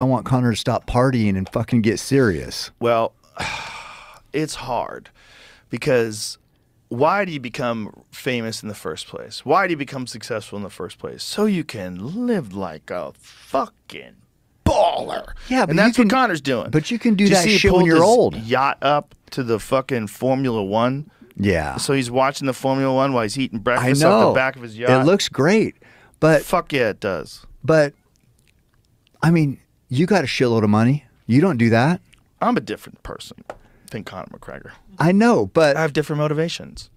I want Conor to stop partying and fucking get serious. Well, it's hard because why do you become famous in the first place? Why do you become successful in the first place? So you can live like a fucking baller. Yeah, but and that's can- what Conor's doing. but you can do Did that see shit when you're old. Yacht up to the fucking Formula One. Yeah. So he's watching the Formula One while he's eating breakfast off the back of his yacht. It looks great. But fuck yeah, it does. but I mean, you got a shitload of money. You don't do that. I'm a different person than Conor McGregor. I know, but I have different motivations.